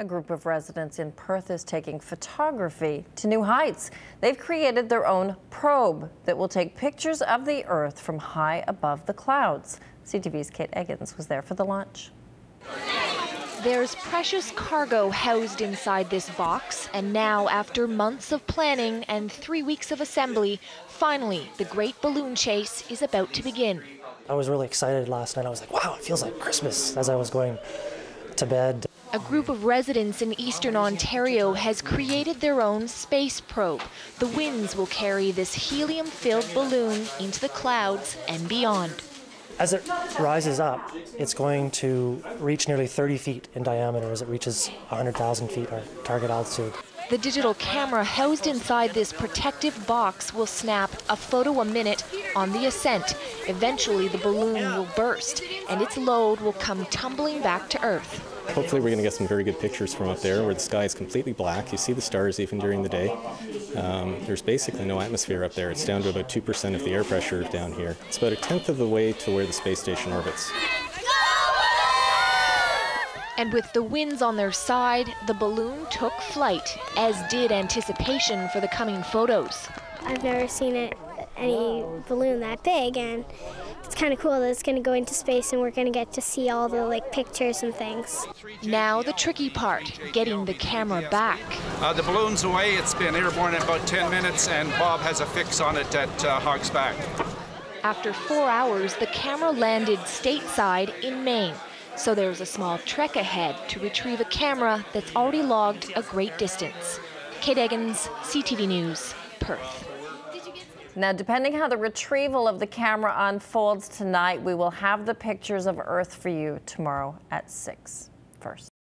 A group of residents in Perth is taking photography to new heights. They've created their own probe that will take pictures of the Earth from high above the clouds. CTV's Kate Eggins was there for the launch. There's precious cargo housed inside this box, and now, after months of planning and three weeks of assembly, finally the great balloon chase is about to begin. I was really excited last night. I was like, wow, it feels like Christmas as I was going to bed. A group of residents in eastern Ontario has created their own space probe. The winds will carry this helium filled balloon into the clouds and beyond. As it rises up, it's going to reach nearly 30 feet in diameter as it reaches 100,000 feet, our target altitude. The digital camera housed inside this protective box will snap a photo a minute on the ascent. Eventually, the balloon will burst and its load will come tumbling back to Earth. Hopefully, we're going to get some very good pictures from up there where the sky is completely black. You see the stars even during the day. Um, there's basically no atmosphere up there. It's down to about 2% of the air pressure down here. It's about a tenth of the way to where the space station orbits. And with the winds on their side, the balloon took flight, as did anticipation for the coming photos. I've never seen it, any balloon that big, and it's kind of cool that it's going to go into space and we're going to get to see all the like pictures and things. Now the tricky part, getting the camera back. Uh, the balloon's away. It's been airborne in about 10 minutes, and Bob has a fix on it at uh, Hog's Back. After four hours, the camera landed stateside in Maine. So there's a small trek ahead to retrieve a camera that's already logged a great distance. Kate Eggins, CTV News, Perth. Now, depending how the retrieval of the camera unfolds tonight, we will have the pictures of Earth for you tomorrow at 6 first.